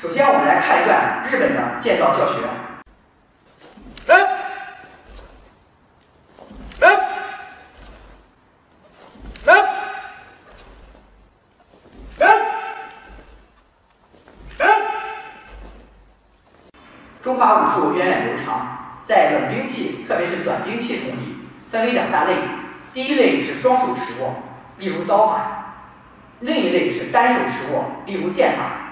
首先，我们来看一段日本的剑道教学。中华武术源远流长，在冷兵器，特别是短兵器中里，分为两大类。第一类是双手持握，例如刀法；另一类是单手持握，例如剑法。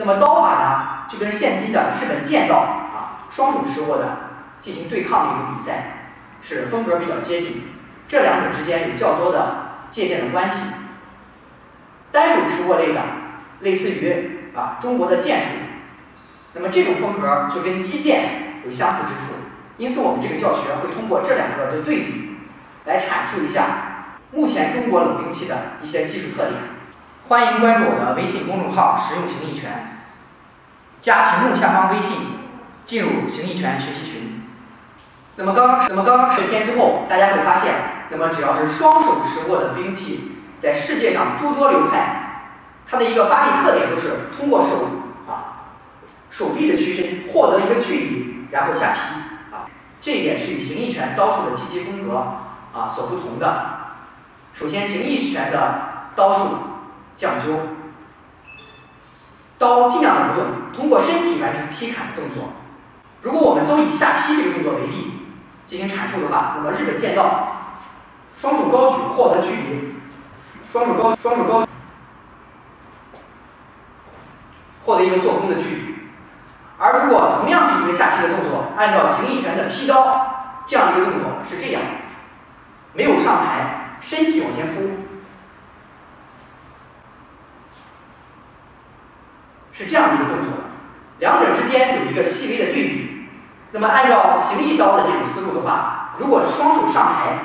那么刀法呢，就跟现今的日本剑道啊，双手持握的进行对抗的一种比赛，是风格比较接近。这两者之间有较多的借鉴的关系。单手持握类的，类似于啊中国的剑术。那么这种风格就跟击剑有相似之处，因此我们这个教学会通过这两个的对比，来阐述一下目前中国冷兵器的一些技术特点。欢迎关注我的微信公众号“实用形意拳”，加屏幕下方微信，进入形意拳学习群。那么刚刚那么刚刚看片之后，大家会发现，那么只要是双手持握的兵器，在世界上诸多流派，它的一个发力特点都是通过手啊。手臂的屈伸获得一个距离，然后下劈啊，这一点是与形意拳刀术的击击风格啊所不同的。首先，形意拳的刀术讲究刀尽量的不动，通过身体完成劈砍的动作。如果我们都以下劈这个动作为例进行阐述的话，那么日本剑道双手高举获得距离，双手高双手高获得一个做功的距离。而如果同样是一个下劈的动作，按照形意拳的劈刀这样一个动作是这样，没有上抬，身体往前扑，是这样的一个动作，两者之间有一个细微的对比。那么按照形意刀的这种思路的话，如果双手上抬，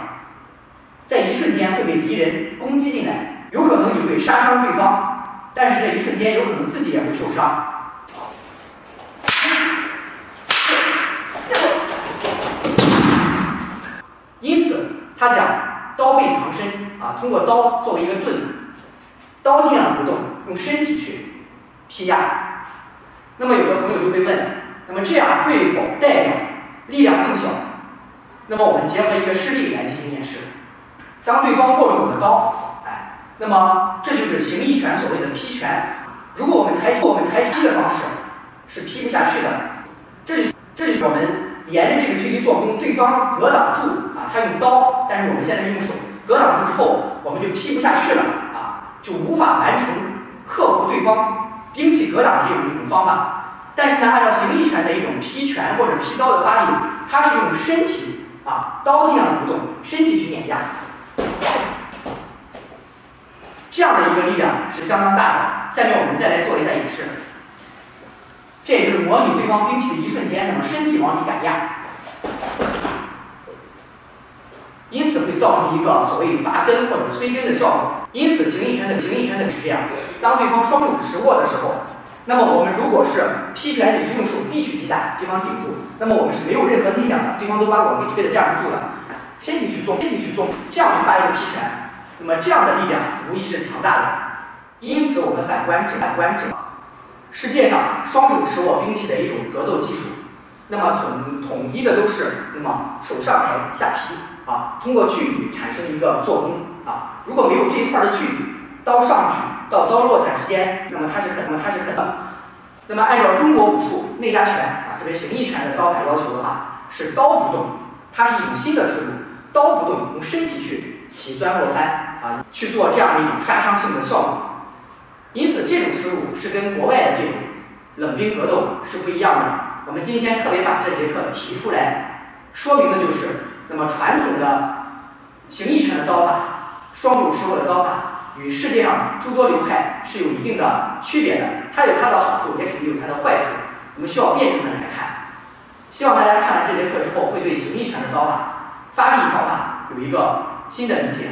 在一瞬间会被敌人攻击进来，有可能你会杀伤对方，但是这一瞬间有可能自己也会受伤。因此，他讲刀背藏身啊，通过刀作为一个盾，刀尽量不动，用身体去劈压。那么，有的朋友就会问：那么这样会否代表力量更小？那么，我们结合一个事例来进行演示。当对方握住我的刀，哎，那么这就是形意拳所谓的劈拳。如果我们采取我们采取劈的方式，是劈不下去的。这里，这里我们沿着这个距离做功，对方格挡住啊。他用刀，但是我们现在用手格挡住之后，我们就劈不下去了啊，就无法完成克服对方兵器格挡的这种一种方法。但是呢，按照形意拳的一种劈拳或者劈刀的发力，它是用身体啊，刀尽量不动，身体去碾压，这样的一个力量是相当大的。下面我们再来做一下演示，这也就是模拟对方兵器的一瞬间，那么身体往里赶压。因此会造成一个所谓拔根或者催根的效果。因此，形意拳的形意拳的是这样：当对方双手持握的时候，那么我们如果是劈拳，你是用手臂去击打，对方顶住，那么我们是没有任何力量的，对方都把我给推的站不住了。身体去做，身体去做，这样去发一个劈拳，那么这样的力量无疑是强大的。因此，我们反观者反观者世界上双手持握兵器的一种格斗技术，那么统统一的都是那么手上抬下劈。啊，通过距离产生一个做功啊，如果没有这一块的距离，刀上去到刀落下之间，那么它是很，那么它是很的。那么按照中国武术内家拳啊，特别形意拳的刀法要求的话，是刀不动，它是一种新的思路，刀不动，用身体去起钻落翻啊，去做这样的一种杀伤性的效果。因此，这种思路是跟国外的这种冷兵格斗是不一样的。我们今天特别把这节课提出来，说明的就是。那么传统的形意拳的刀法，双手持握的刀法，与世界上诸多流派是有一定的区别的。它有它的好处，也肯定有它的坏处。我们需要辩证的来看。希望大家看完这节课之后，会对形意拳的刀法发力方法有一个新的理解。